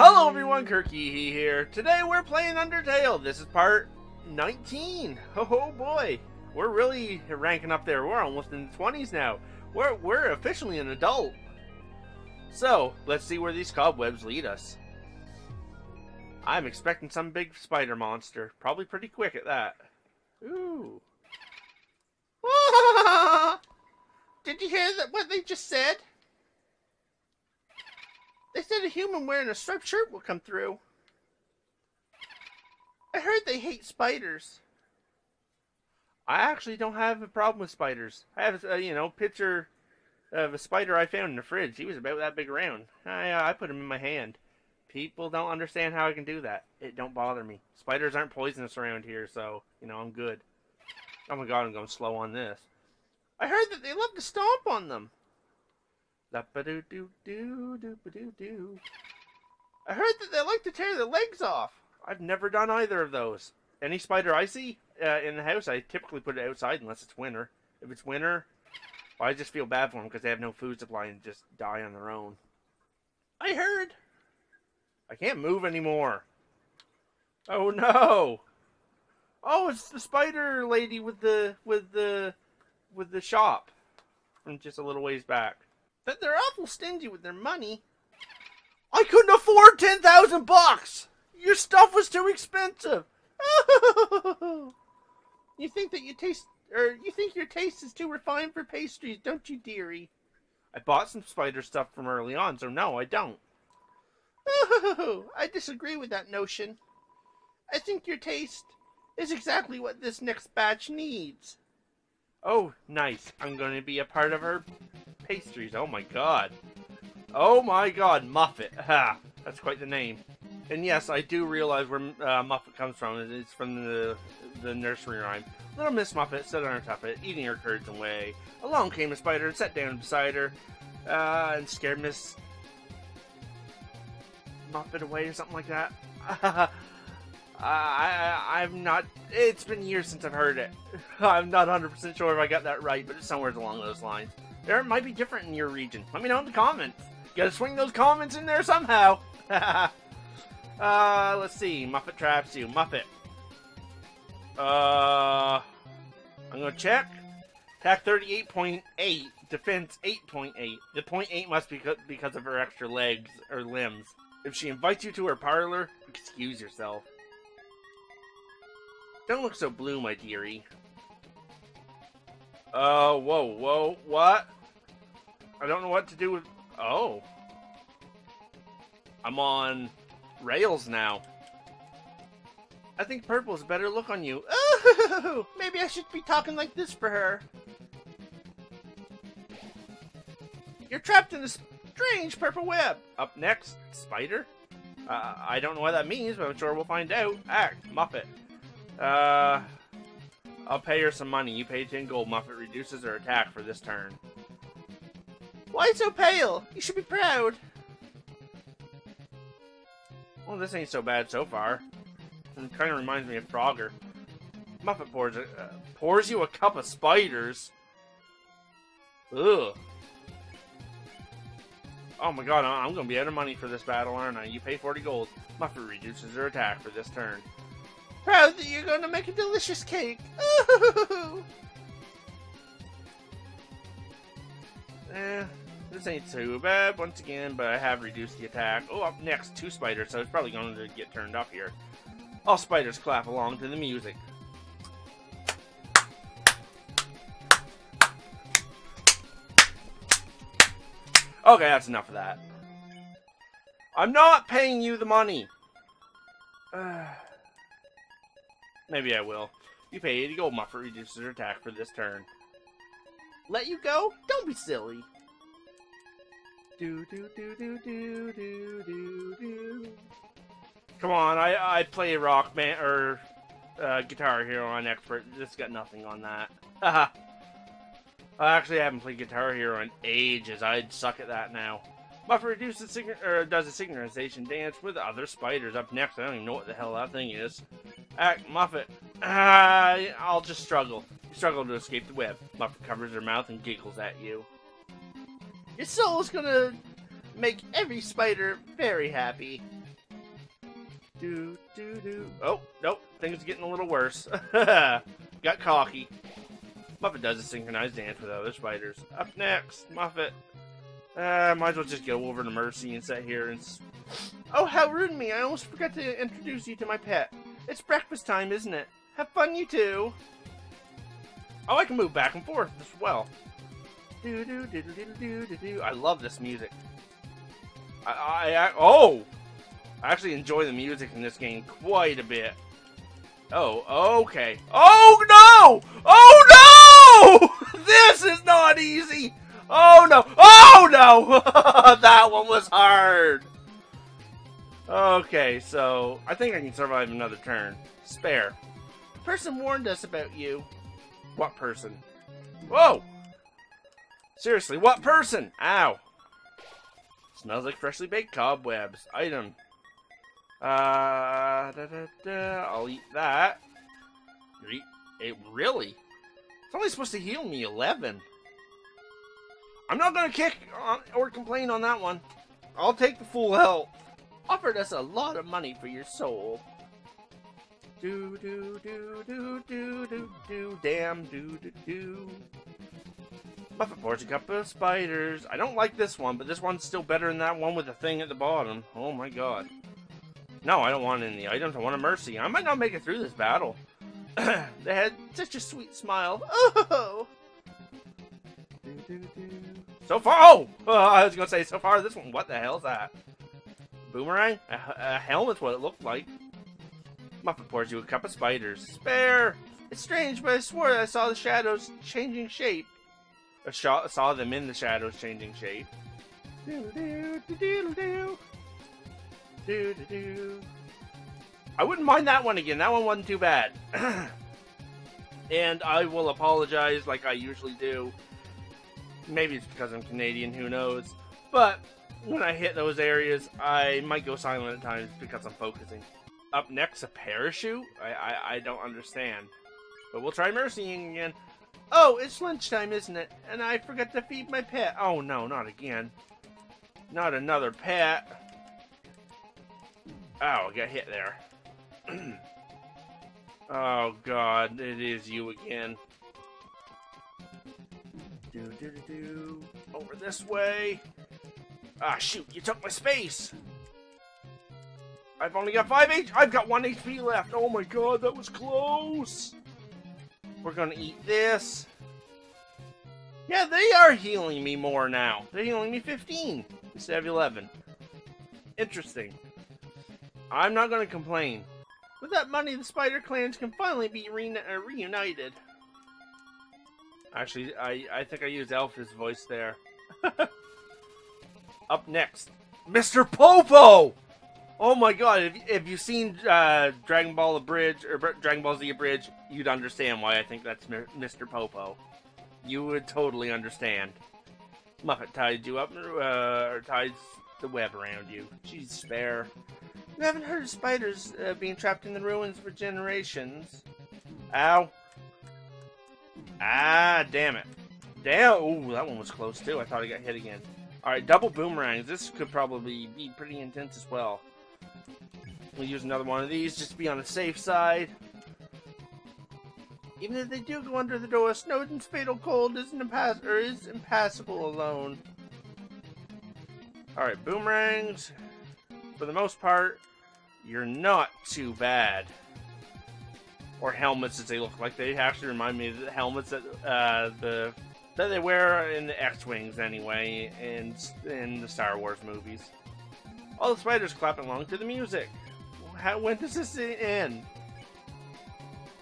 Hello everyone, Kirky here. Today we're playing Undertale. This is part 19. Oh boy, we're really ranking up there. We're almost in the 20s now. We're we're officially an adult. So let's see where these cobwebs lead us. I'm expecting some big spider monster, probably pretty quick at that. Ooh. Did you hear that? What they just said? They said a human wearing a striped shirt will come through. I heard they hate spiders. I actually don't have a problem with spiders. I have, a, you know, picture of a spider I found in the fridge. He was about that big around. I, uh, I put him in my hand. People don't understand how I can do that. It don't bother me. Spiders aren't poisonous around here, so, you know, I'm good. Oh my god, I'm going slow on this. I heard that they love to stomp on them. I heard that they like to tear their legs off. I've never done either of those. Any spider I see uh, in the house, I typically put it outside unless it's winter. If it's winter, well, I just feel bad for them because they have no food supply and just die on their own. I heard. I can't move anymore. Oh no! Oh, it's the spider lady with the with the with the shop from just a little ways back that they're awful stingy with their money. I couldn't afford 10,000 bucks. Your stuff was too expensive. you think that you taste or you think your taste is too refined for pastries, don't you, dearie? I bought some spider stuff from early on, so no, I don't. I disagree with that notion. I think your taste is exactly what this next batch needs. Oh, nice. I'm going to be a part of her pastries. Oh my god. Oh my god, Muffet. Ha! That's quite the name. And yes, I do realize where uh, Muffet comes from. It's from the the nursery rhyme. Little Miss Muffet sat on her tuffet, eating her curds and whey. Along came a spider and sat down beside her, uh, and scared Miss Muffet away or something like that. I, I'm not. It's been years since I've heard it. I'm not 100% sure if I got that right, but it's somewhere along those lines. There might be different in your region. Let me know in the comments. You Gotta swing those comments in there somehow. uh, let's see. Muffet traps you. Muffet. Uh, I'm gonna check. Attack 38.8. Defense 8.8. The point 8 must be because of her extra legs or limbs. If she invites you to her parlor, excuse yourself. Don't look so blue, my dearie. Uh, whoa, whoa, what? I don't know what to do with... Oh. I'm on rails now. I think purple is a better look on you. Oh, maybe I should be talking like this for her. You're trapped in a strange purple web. Up next, spider? Uh, I don't know what that means, but I'm sure we'll find out. Act, Muffet. Uh, I'll pay her some money. You pay 10 gold. Muffet reduces her attack for this turn. Why so pale? You should be proud. Well, this ain't so bad so far. It kind of reminds me of Frogger. Muffet pours, uh, pours you a cup of spiders. Ugh. Oh my god, I'm gonna be out of money for this battle, aren't I? You pay 40 gold. Muffet reduces her attack for this turn proud that you're to make a delicious cake. eh, this ain't too bad once again, but I have reduced the attack. Oh, up next, two spiders, so it's probably going to get turned up here. All spiders clap along to the music. Okay, that's enough of that. I'm not paying you the money. Uh, Maybe I will. You pay 80 gold, Muffet reduces her attack for this turn. Let you go? Don't be silly. Do do do do do do do do. Come on, I I play Rock Band or uh, guitar hero on expert. Just got nothing on that. Haha. I actually haven't played Guitar Hero in ages. I'd suck at that now. Muffet reduces or does a synchronization dance with other spiders. Up next, I don't even know what the hell that thing is. Act, Muffet. Uh, I'll just struggle. Struggle to escape the web. Muffet covers her mouth and giggles at you. Your soul is gonna make every spider very happy. Do, do, do. Oh, nope. Things are getting a little worse. Got cocky. Muffet does a synchronized dance with other spiders. Up next, Muffet. Uh, might as well just go over to Mercy and sit here and... Oh, how rude of me. I almost forgot to introduce you to my pet. It's breakfast time, isn't it? Have fun, you two. Oh, I can move back and forth as well. Do do do do do do do. I love this music. I, I, I oh, I actually enjoy the music in this game quite a bit. Oh, okay. Oh no! Oh no! This is not easy. Oh no! Oh no! that one was hard. Okay, so I think I can survive another turn. Spare. The person warned us about you. What person? Whoa! Seriously, what person? Ow. Smells like freshly baked cobwebs. Item. Uh, da, da, da. I'll eat that. Eat it really? It's only supposed to heal me 11. I'm not gonna kick or complain on that one. I'll take the full health. Offered us a lot of money for your soul. Do do do do do do do damn do do do. Muffet pours a couple of spiders. I don't like this one, but this one's still better than that one with the thing at the bottom. Oh my god. No, I don't want any items. I want a mercy. I might not make it through this battle. they had such a sweet smile. Oh! So far, oh! oh! I was gonna say, so far, this one, what the hell's that? Boomerang? A, a helmet's what it looked like. Muffet pours you a cup of spiders. Spare! It's strange, but I swore that I saw the shadows changing shape. I saw them in the shadows changing shape. I wouldn't mind that one again. That one wasn't too bad. and I will apologize like I usually do. Maybe it's because I'm Canadian, who knows. But when I hit those areas, I might go silent at times because I'm focusing. Up next, a parachute? I, I, I don't understand. But we'll try mercying again. Oh, it's lunchtime, isn't it? And I forgot to feed my pet. Oh no, not again. Not another pet. Oh, I got hit there. oh god, it is you again. Do do do do. Over this way. Ah, shoot, you took my space! I've only got 5 H- I've got 1 HP left! Oh my god, that was close! We're gonna eat this. Yeah, they are healing me more now. They're healing me 15 instead of 11. Interesting. I'm not gonna complain. With that money, the Spider Clans can finally be re uh, reunited. Actually, I, I think I used Elf's voice there. Up next, Mr. Popo! Oh my god, if, if you've seen uh, Dragon Ball Abridged, or Dragon Ball Z Abridged, you'd understand why I think that's Mr. Popo. You would totally understand. Muffet tied you up, uh, or ties the web around you. She's spare. You haven't heard of spiders uh, being trapped in the ruins for generations. Ow. Ah, damn it. Damn. Ooh, that one was close too. I thought I got hit again. Alright, double boomerangs. This could probably be pretty intense as well. We'll use another one of these just to be on the safe side. Even if they do go under the door, Snowdin's fatal cold isn't impass or is impassable alone. Alright, boomerangs. For the most part, you're not too bad. Or helmets as they look like. They actually remind me of the helmets that uh, the that they wear in the X-Wings anyway, and in the Star Wars movies. All the spiders clapping along to the music. How, when does this end?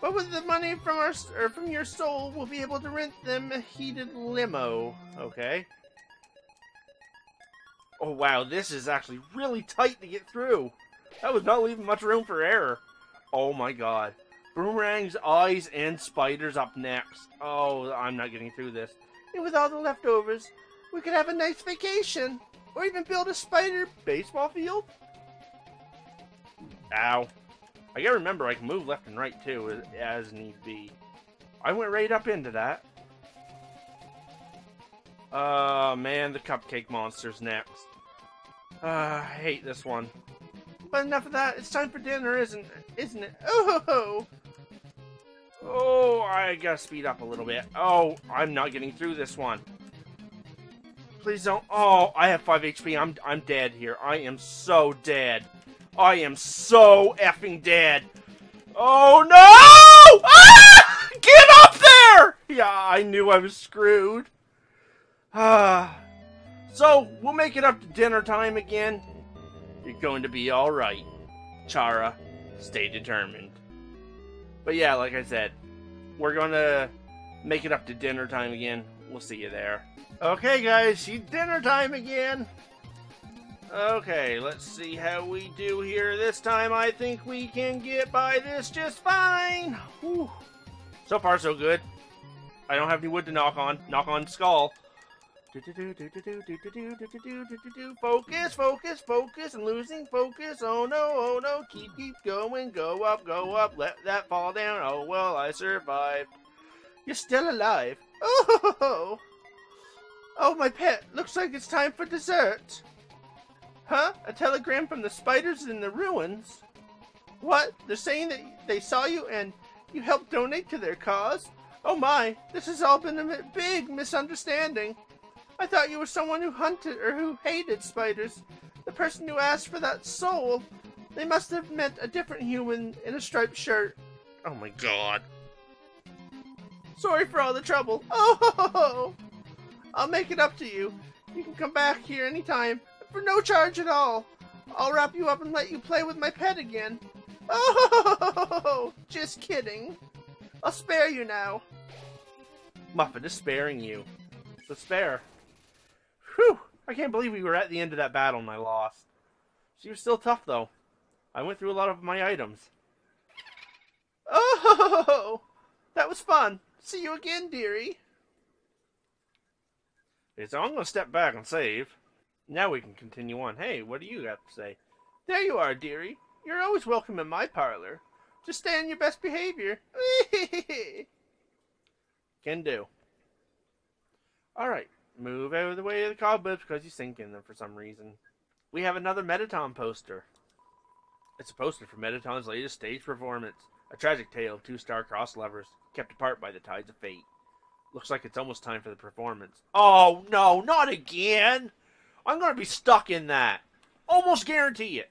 But with the money from our or from your soul, we'll be able to rent them a heated limo. Okay. Oh wow, this is actually really tight to get through. That was not leaving much room for error. Oh my god. Boomerang's eyes and spiders up next. Oh, I'm not getting through this. And with all the leftovers, we could have a nice vacation. Or even build a spider baseball field. Ow. I gotta remember I can move left and right too, as need be. I went right up into that. Oh man, the cupcake monster's next. Uh, I hate this one. But enough of that. It's time for dinner, isn't isn't it? Oh, ho, ho. oh! I gotta speed up a little bit. Oh, I'm not getting through this one. Please don't. Oh, I have five HP. I'm I'm dead here. I am so dead. I am so effing dead. Oh no! Ah! Get up there! Yeah, I knew I was screwed. Ah. so, we'll make it up to dinner time again. You're going to be alright. Chara, stay determined. But yeah, like I said, we're going to make it up to dinner time again. We'll see you there. Okay, guys, see dinner time again. Okay, let's see how we do here. This time I think we can get by this just fine. Whew. So far, so good. I don't have any wood to knock on. Knock on skull. Focus, focus, focus, and losing focus. Oh no, oh no, keep, keep going. Go up, go up, let that fall down. Oh well, I survived. You're still alive. Oh, oh, my pet. Looks like it's time for dessert. Huh? A telegram from the spiders in the ruins? What? They're saying that they saw you and you helped donate to their cause? Oh my, this has all been a big misunderstanding. I thought you were someone who hunted or who hated spiders. The person who asked for that soul. They must have meant a different human in a striped shirt. Oh my god. Sorry for all the trouble. Oh, ho, ho, ho. I'll make it up to you. You can come back here anytime for no charge at all. I'll wrap you up and let you play with my pet again. Oh, just kidding. I'll spare you now. Muffin is sparing you. The spare. Whew! I can't believe we were at the end of that battle and I lost. She was still tough, though. I went through a lot of my items. Oh! That was fun. See you again, dearie. Okay, so I'm going to step back and save. Now we can continue on. Hey, what do you got to say? There you are, dearie. You're always welcome in my parlor. Just stay on your best behavior. can do. Alright, move out of the way of the cobwebs because you sink in them for some reason. We have another Mettaton poster. It's a poster for Mettaton's latest stage performance. A tragic tale of two star-crossed lovers, kept apart by the tides of fate. Looks like it's almost time for the performance. Oh, no, not again! I'm going to be stuck in that. Almost guarantee it.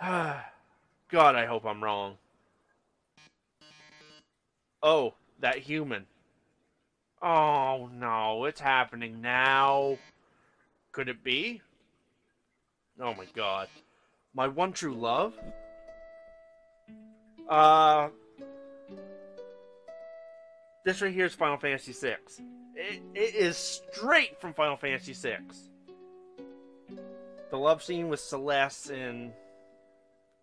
God, I hope I'm wrong. Oh, that human. Oh, no, it's happening now. Could it be? Oh my god. My one true love? Uh... This right here is Final Fantasy VI. It, it is straight from Final Fantasy VI the love scene with Celes and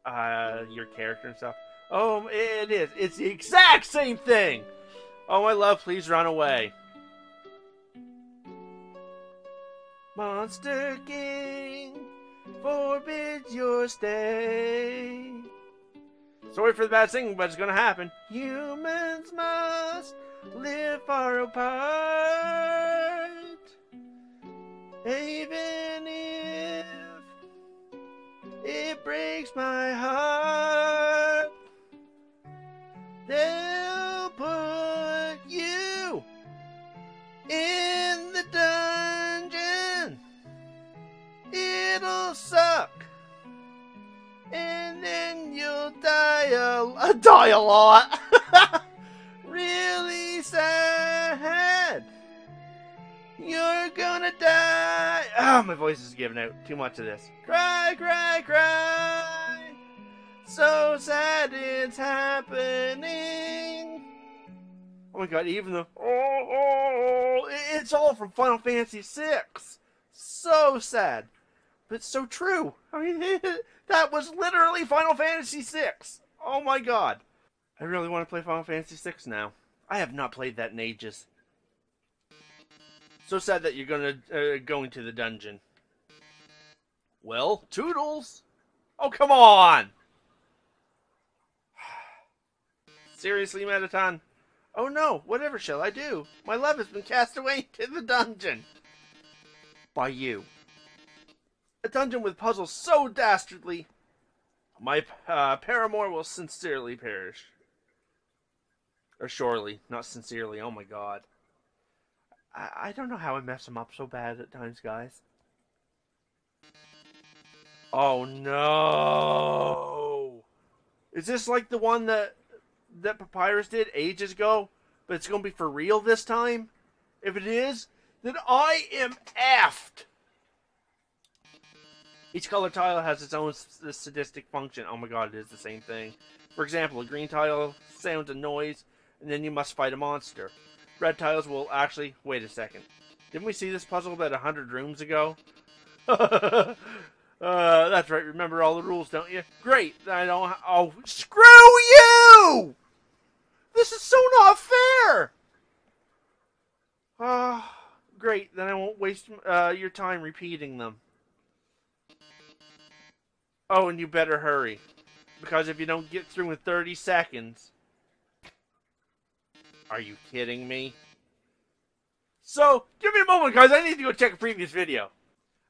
uh, your character and stuff. Oh, it is. It's the exact same thing. Oh, my love, please run away. Monster King forbids your stay. Sorry for the bad singing, but it's gonna happen. Humans must live far apart. Even it breaks my heart. They'll put you in the dungeon. It'll suck. And then you'll die a, die a lot. You're gonna die. Oh, my voice is giving out. Too much of this. Cry, cry, cry. So sad it's happening. Oh my god, even the oh, oh, it's all from Final Fantasy VI. So sad, but so true. I mean, that was literally Final Fantasy VI. Oh my god, I really want to play Final Fantasy VI now. I have not played that in ages. So sad that you're gonna uh, go into the dungeon. Well, Toodles! Oh, come on! Seriously, Mettaton? Oh no, whatever shall I do? My love has been cast away into the dungeon! By you. A dungeon with puzzles so dastardly, My uh, paramour will sincerely perish. Or surely, not sincerely. Oh my god. I, I don't know how I mess them up so bad at times, guys. Oh no! Is this like the one that that Papyrus did ages ago, but it's gonna be for real this time? If it is, then I am effed. Each color tile has its own sadistic function. Oh my god, it is the same thing. For example, a green tile sounds a noise, and then you must fight a monster. Red tiles will actually... Wait a second. Didn't we see this puzzle about a hundred rooms ago? uh, that's right. Remember all the rules, don't you? Great. I don't... Oh, screw you! This is so not fair! Ah, uh, great. Then I won't waste uh, your time repeating them. Oh, and you better hurry. Because if you don't get through in 30 seconds... Are you kidding me? So, give me a moment, guys. I need to go check a previous video.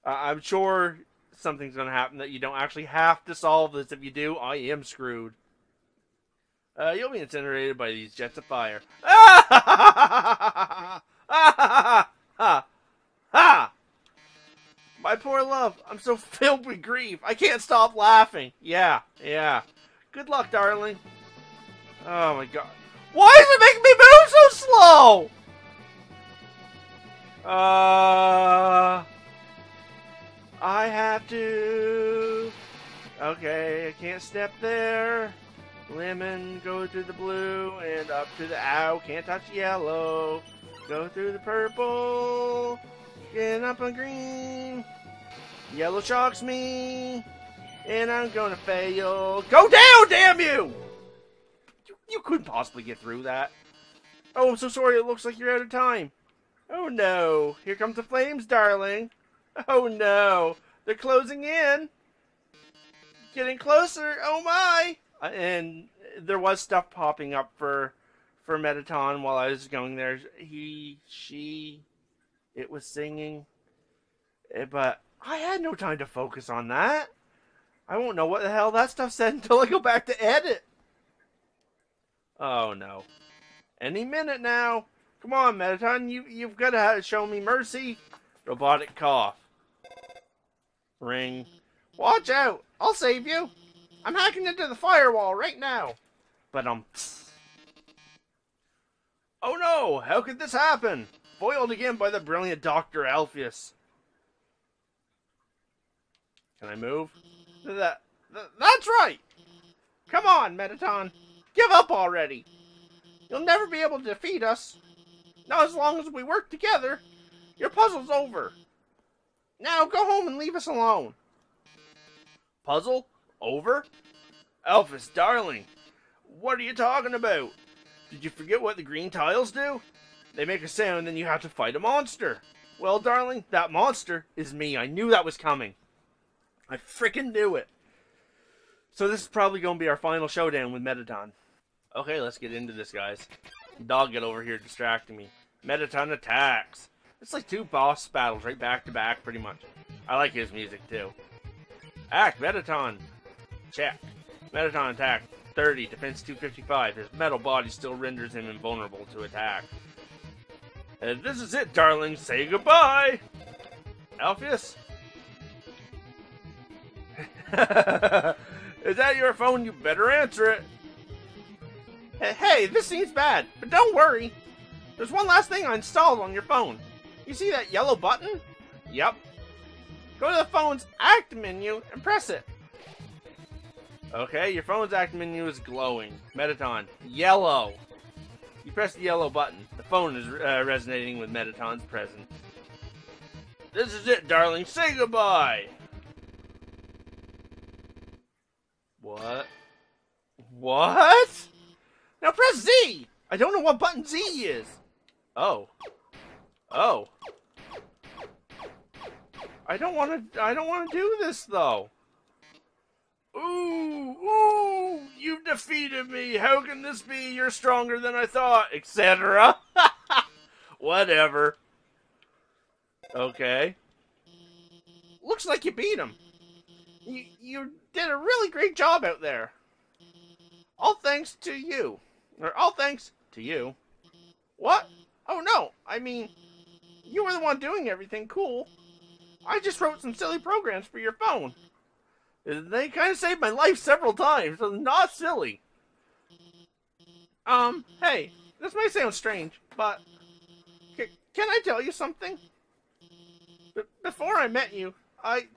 Uh, I'm sure something's going to happen that you don't actually have to solve this. If you do, I am screwed. Uh, you'll be incinerated by these jets of fire. Ah! My poor love, I'm so filled with grief. I can't stop laughing. Yeah, yeah. Good luck, darling. Oh my god. Why is it making me move so slow? Uh, I have to. Okay, I can't step there. Lemon, go to the blue and up to the ow. Can't touch yellow. Go through the purple. Get up on green. Yellow shocks me. And I'm gonna fail. Go down, damn you! You, you couldn't possibly get through that. Oh, I'm so sorry. It looks like you're out of time. Oh no. Here comes the flames, darling. Oh no. They're closing in. Getting closer. Oh my. Uh, and there was stuff popping up for for Mettaton while I was going there. He, she, it was singing. Eh, but I had no time to focus on that. I won't know what the hell that stuff said until I go back to edit. Oh no. Any minute now. Come on, Mettaton, you, you've got to show me mercy. Robotic cough. Ring. Watch out! I'll save you! I'm hacking into the firewall right now! But um. Oh no! How could this happen? Foiled again by the brilliant Dr. Alphys. Can I move? That, that, that's right! Come on, Mettaton. Give up already. You'll never be able to defeat us. Not as long as we work together. Your puzzle's over. Now go home and leave us alone. Puzzle? Over? Alphys, darling. What are you talking about? Did you forget what the green tiles do? They make a sound, then you have to fight a monster. Well, darling, that monster is me. I knew that was coming. I freaking knew it. So this is probably going to be our final showdown with Mettaton. Okay, let's get into this, guys. Dog get over here distracting me. Mettaton attacks. It's like two boss battles right back to back, pretty much. I like his music, too. Act, Mettaton. Check. Mettaton attack. 30, defense 255. His metal body still renders him invulnerable to attack. And this is it, darling. Say goodbye! Alphys? is that your phone? You better answer it. Hey, this seems bad, but don't worry. There's one last thing I installed on your phone. You see that yellow button? Yep. Go to the phone's Act menu and press it. Okay, your phone's act menu is glowing. Mettaton, yellow. You press the yellow button. The phone is uh, resonating with Mettaton's presence. This is it, darling. Say goodbye. What? What? Now press Z! I don't know what button Z is. Oh. Oh. I don't want to I don't want to do this though. Ooh, ooh, you've defeated me. How can this be? You're stronger than I thought, etc. Whatever. Okay. Looks like you beat him. You, you did a really great job out there. All thanks to you. Or all thanks to you. What? Oh no, I mean, you were the one doing everything cool. I just wrote some silly programs for your phone. They kind of saved my life several times, so not silly. Um, hey, this may sound strange, but can I tell you something? B before I met you, I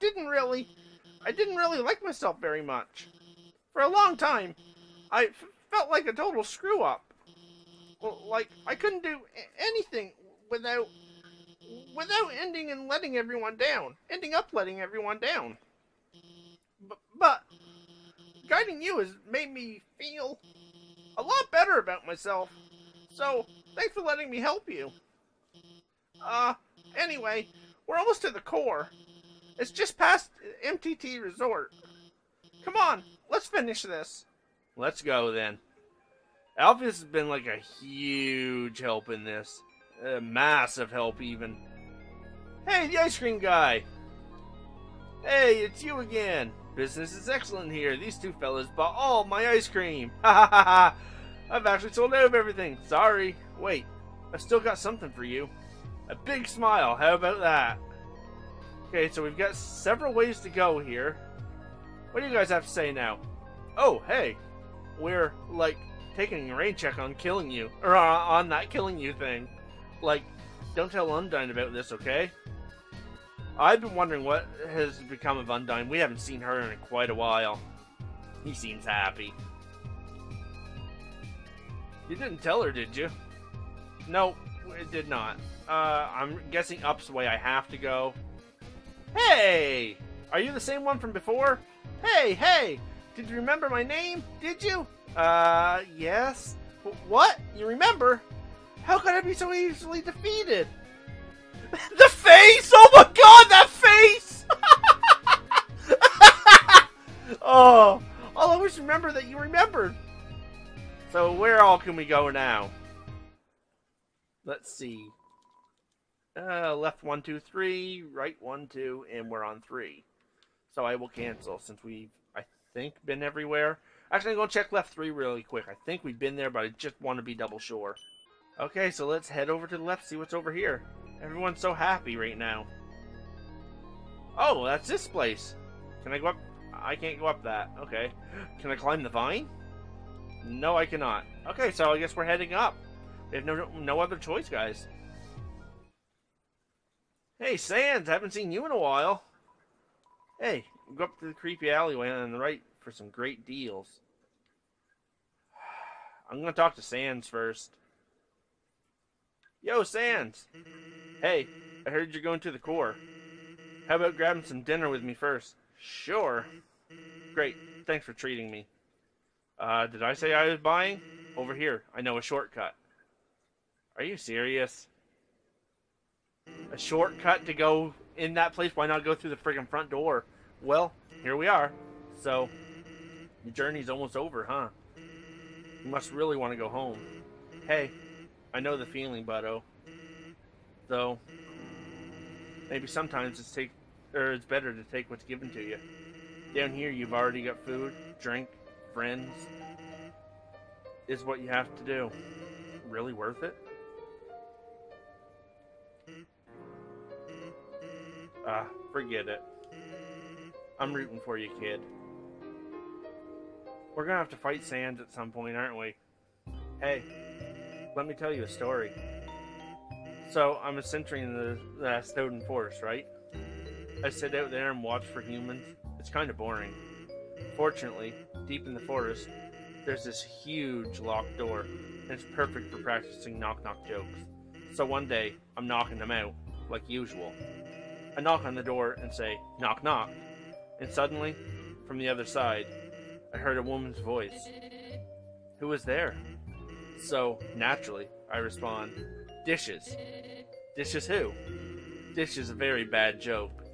didn't really, I didn't really like myself very much. For a long time, I felt like a total screw up. Like I couldn't do anything without, without ending and letting everyone down. Ending up letting everyone down. B but guiding you has made me feel a lot better about myself. So, thanks for letting me help you. Uh, anyway, we're almost to the core. It's just past MTT Resort. Come on, let's finish this. Let's go then. Alphys has been like a huge help in this. A massive help, even. Hey, the ice cream guy! Hey, it's you again! Business is excellent here. These two fellas bought all my ice cream. Ha ha ha ha! I've actually sold out of everything. Sorry. Wait, I've still got something for you. A big smile. How about that? Okay, so we've got several ways to go here. What do you guys have to say now? Oh, hey. We're, like, taking a rain check on killing you. Or uh, on that killing you thing. Like, don't tell Undyne about this, okay? I've been wondering what has become of Undyne. We haven't seen her in quite a while. He seems happy. You didn't tell her, did you? No, it did not. Uh, I'm guessing up's the way I have to go. Hey! Are you the same one from before? Hey, hey! Did you remember my name? Did you? Uh, yes. What? You remember? How could I be so easily defeated? the face! Oh my god, that face! oh, I'll always remember that you remembered. So where all can we go now? Let's see. Uh, left one, two, three, right one, two, and we're on three. So I will cancel since we've, think, been everywhere. Actually, I'm going to check left three really quick. I think we've been there, but I just want to be double sure. Okay, so let's head over to the left, see what's over here. Everyone's so happy right now. Oh, that's this place. Can I go up? I can't go up that. Okay. Can I climb the vine? No, I cannot. Okay, so I guess we're heading up. We have no, no other choice, guys. Hey, Sans, haven't seen you in a while. Hey, go up to the creepy alleyway on the right for some great deals. I'm gonna talk to Sans first. Yo, Sans! Hey, I heard you're going to the core. How about grabbing some dinner with me first? Sure. Great, thanks for treating me. Uh, did I say I was buying? Over here, I know a shortcut. Are you serious? A shortcut to go in that place? Why not go through the friggin' front door? Well, here we are. So, your journey's almost over, huh? You must really want to go home. Hey, I know the feeling, Butto. Though, maybe sometimes it's take, or it's better to take what's given to you. Down here, you've already got food, drink, friends. Is what you have to do. Really worth it? Ah, forget it. I'm rooting for you, kid. We're gonna have to fight Sans at some point, aren't we? Hey, let me tell you a story. So, I'm a sentry in the, the Snowdin Forest, right? I sit out there and watch for humans. It's kind of boring. Fortunately, deep in the forest, there's this huge locked door, and it's perfect for practicing knock knock jokes. So one day, I'm knocking them out, like usual. I knock on the door and say, knock knock, and suddenly, from the other side, I heard a woman's voice. Who was there? So, naturally, I respond, Dishes. Dishes who? Dishes a very bad joke.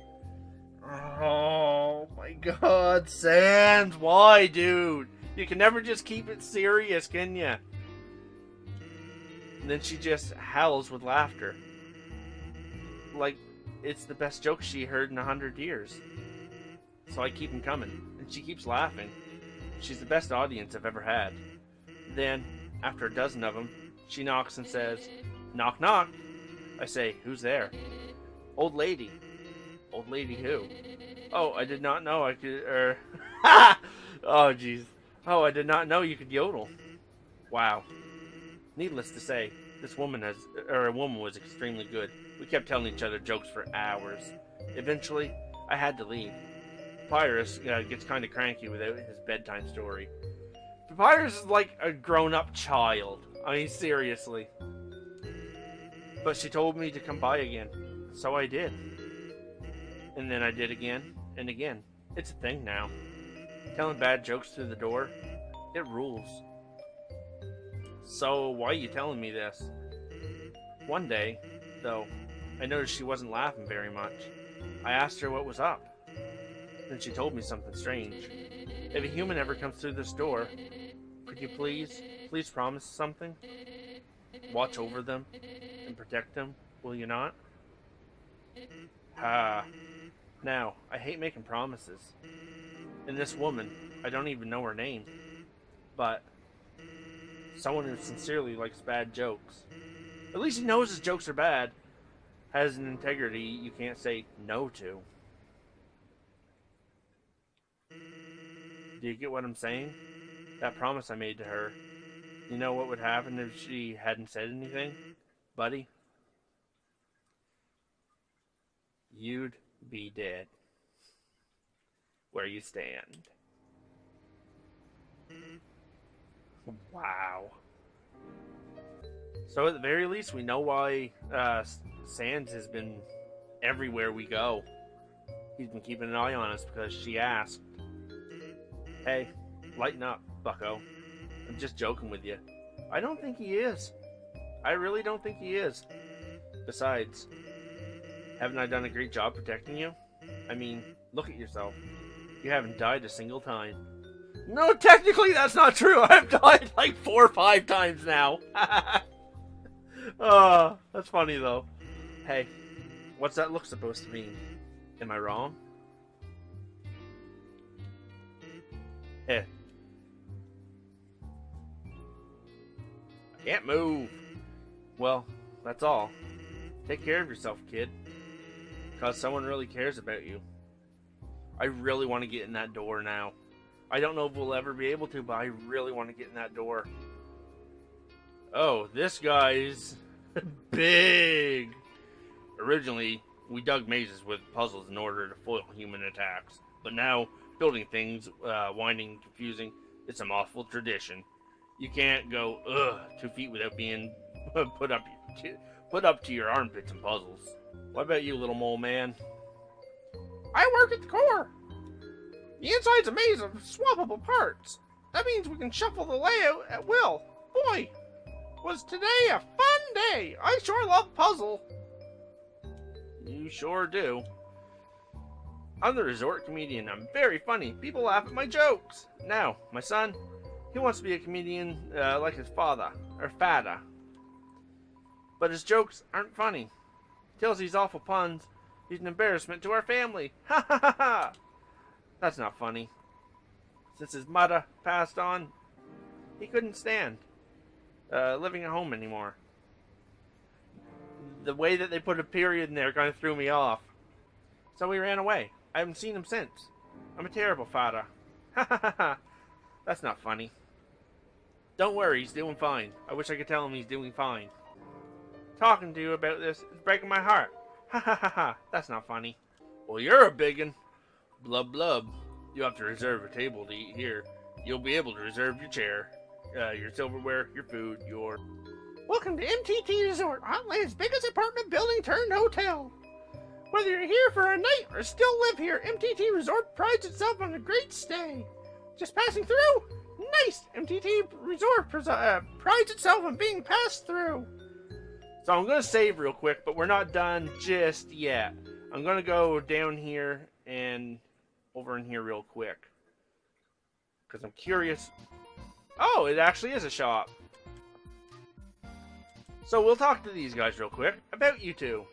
Oh my god, Sans, why, dude? You can never just keep it serious, can ya? And then she just howls with laughter. Like, it's the best joke she heard in a hundred years. So I keep them coming, and she keeps laughing. She's the best audience I've ever had. Then, after a dozen of them, she knocks and says, Knock, knock. I say, Who's there? Old lady. Old lady who? Oh, I did not know I could. Er. oh, jeez. Oh, I did not know you could yodel. Wow. Needless to say, this woman has, or a woman was extremely good. We kept telling each other jokes for hours. Eventually, I had to leave. Papyrus uh, gets kind of cranky without his bedtime story. Papyrus is like a grown-up child. I mean, seriously. But she told me to come by again, so I did. And then I did again and again. It's a thing now. Telling bad jokes through the door, it rules. So, why are you telling me this? One day, though, I noticed she wasn't laughing very much. I asked her what was up. Then she told me something strange. If a human ever comes through this door, could you please, please promise something? Watch over them and protect them, will you not? Ah. Now, I hate making promises. And this woman, I don't even know her name. But, someone who sincerely likes bad jokes. At least he knows his jokes are bad. Has an integrity you can't say no to. Do you get what I'm saying? That promise I made to her. You know what would happen if she hadn't said anything? Buddy? You'd be dead. Where you stand. Wow. So at the very least, we know why uh, Sans has been everywhere we go. He's been keeping an eye on us because she asked. Hey, lighten up, bucko. I'm just joking with you. I don't think he is. I really don't think he is. Besides, haven't I done a great job protecting you? I mean, look at yourself. You haven't died a single time. No, technically that's not true. I've died like four or five times now. oh, that's funny though. Hey, what's that look supposed to mean? Am I wrong? I can't move. Well, that's all. Take care of yourself, kid. Because someone really cares about you. I really want to get in that door now. I don't know if we'll ever be able to, but I really want to get in that door. Oh, this guy's big. Originally, we dug mazes with puzzles in order to foil human attacks, but now building things, uh, winding, confusing, it's a awful tradition. You can't go ugh two feet without being put up to, put up to your armpits in puzzles. What about you, little mole man? I work at the core. The inside's a maze of swappable parts. That means we can shuffle the layout at will. Boy, was today a fun day. I sure love puzzle. You sure do. I'm the resort comedian. I'm very funny. People laugh at my jokes. Now, my son, he wants to be a comedian uh, like his father, or fada. But his jokes aren't funny. He tells these awful puns. He's an embarrassment to our family. Ha ha ha ha! That's not funny. Since his mother passed on, he couldn't stand uh, living at home anymore. The way that they put a period in there kind of threw me off. So he ran away. I haven't seen him since. I'm a terrible father. Ha ha ha ha. That's not funny. Don't worry, he's doing fine. I wish I could tell him he's doing fine. Talking to you about this is breaking my heart. Ha ha ha ha. That's not funny. Well, you're a biggin. Blub blub. You have to reserve a table to eat here. You'll be able to reserve your chair, uh, your silverware, your food, your. Welcome to MTT Resort, Hotland's biggest apartment building turned hotel. Whether you're here for a night or still live here, MTT Resort prides itself on a great stay. Just passing through? Nice! MTT Resort uh, prides itself on being passed through. So I'm going to save real quick, but we're not done just yet. I'm going to go down here and over in here real quick. Because I'm curious. Oh, it actually is a shop. So we'll talk to these guys real quick about you two.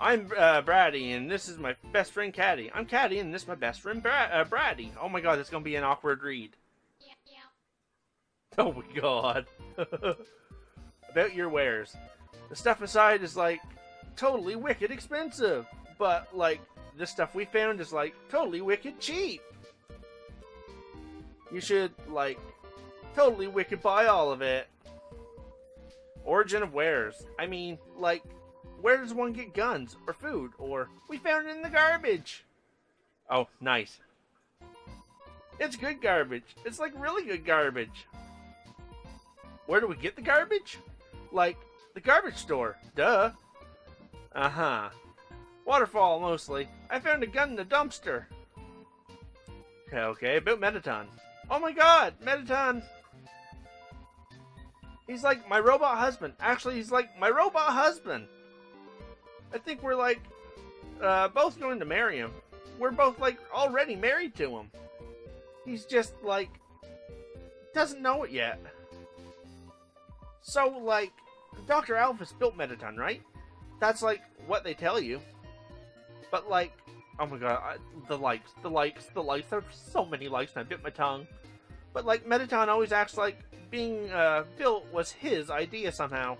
I'm uh, Bratty, and this is my best friend Catty. I'm Catty, and this is my best friend Bra- uh, Bratty. Oh my god, it's gonna be an awkward read. Oh my god. About your wares. The stuff inside is like totally wicked expensive, but like this stuff we found is like totally wicked cheap. You should like totally wicked buy all of it. Origin of wares. I mean, like, where does one get guns or food or we found it in the garbage? Oh, nice. It's good garbage. It's like really good garbage. Where do we get the garbage? Like, the garbage store. Duh. Uh huh. Waterfall, mostly. I found a gun in the dumpster. Okay, okay, about Mettaton. Oh my god, Mettaton! He's like my robot husband. Actually, he's like my robot husband. I think we're like uh, both going to marry him. We're both like already married to him. He's just like doesn't know it yet. So like Dr. Alphys built Mettaton, right? That's like what they tell you. But like, oh my god, I, the likes, the likes, the likes. There's so many likes, and I bit my tongue. But like, Mettaton always acts like being uh, built was his idea somehow.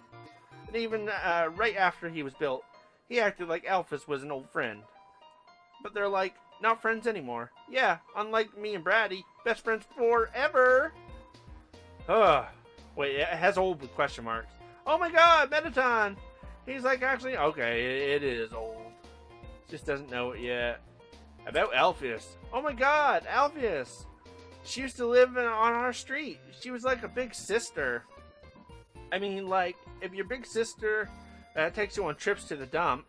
And even uh, right after he was built, he acted like Alphys was an old friend. But they're like, not friends anymore. Yeah, unlike me and Bratty, best friends forever. Ugh. Wait, it has old with question marks. Oh my god, Mettaton! He's like, actually, okay, it is old. Just doesn't know it yet. About Alphys. Oh my god, Alphys! She used to live in, on our street. She was like a big sister. I mean, like, if your big sister uh, takes you on trips to the dump,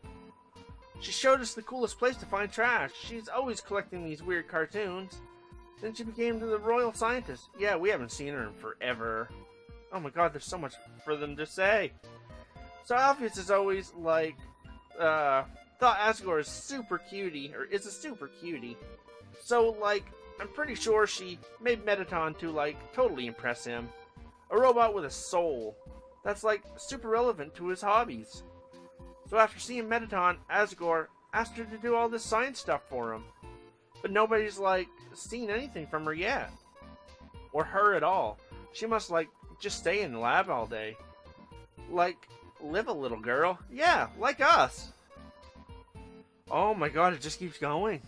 she showed us the coolest place to find trash. She's always collecting these weird cartoons. Then she became the royal scientist. Yeah, we haven't seen her in forever. Oh my god, there's so much for them to say. So Alphys is always like, uh, thought Asgore is super cutie, or is a super cutie. So, like, I'm pretty sure she made Mettaton to, like, totally impress him. A robot with a soul. That's, like, super relevant to his hobbies. So after seeing Mettaton, Asgore asked her to do all this science stuff for him. But nobody's, like, seen anything from her yet. Or her at all. She must, like, just stay in the lab all day. Like, live a little girl. Yeah, like us. Oh my god, it just keeps going.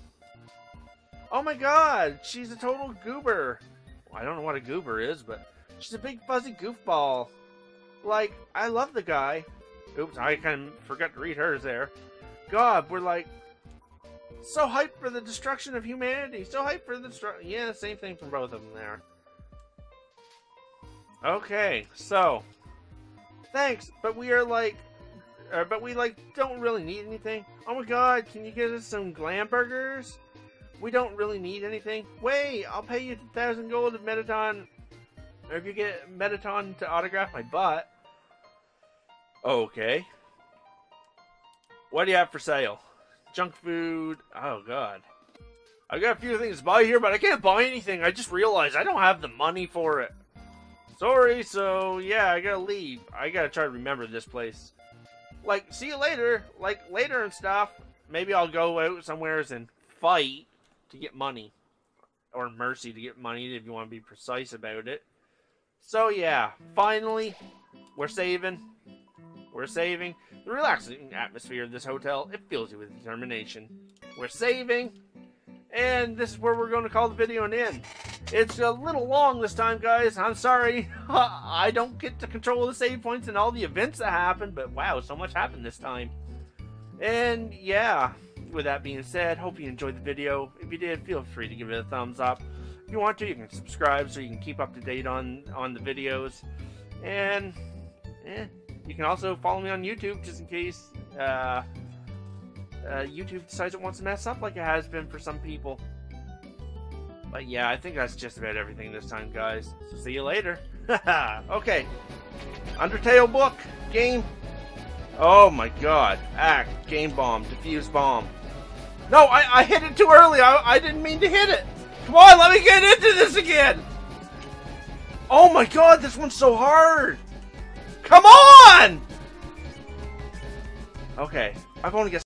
Oh my god, she's a total goober. I don't know what a goober is, but she's a big fuzzy goofball. Like, I love the guy. Oops, I kind of forgot to read hers there. God, we're like so hyped for the destruction of humanity. So hyped for the destruction. Yeah, same thing for both of them there. Okay, so thanks, but we are like, uh, but we like don't really need anything. Oh my god, can you get us some glam burgers? We don't really need anything. Wait, I'll pay you a thousand gold of Mettaton, or if you get Mettaton to autograph my butt. Okay. What do you have for sale? Junk food. Oh god. I got a few things to buy here, but I can't buy anything. I just realized I don't have the money for it. Sorry, so yeah, I gotta leave. I gotta try to remember this place. Like, see you later. Like, later and stuff. Maybe I'll go out somewheres and fight to get money. Or mercy to get money if you want to be precise about it. So yeah, finally, we're saving. We're saving. The relaxing atmosphere of this hotel, it fills you with determination. We're saving. And this is where we're going to call the video an end. It's a little long this time, guys. I'm sorry. I don't get to control the save points and all the events that happen, but wow, so much happened this time. And yeah, with that being said, hope you enjoyed the video. If you did, feel free to give it a thumbs up. If you want to, you can subscribe so you can keep up to date on, on the videos. And, eh, you can also follow me on YouTube just in case uh, uh, YouTube decides it wants to mess up like it has been for some people. But yeah, I think that's just about everything this time, guys. So see you later. okay. Undertale book. Game. Oh my god. Act. Game bomb. Diffuse bomb. No, I, I hit it too early. I, I didn't mean to hit it. Come on, let me get into this again. Oh my god, this one's so hard. Come on! Okay. I've only got